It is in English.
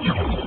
you.